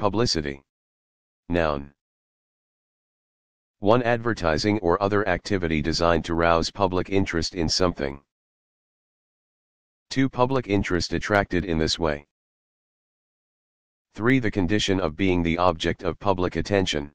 Publicity. Noun. 1. Advertising or other activity designed to rouse public interest in something. 2. Public interest attracted in this way. 3. The condition of being the object of public attention.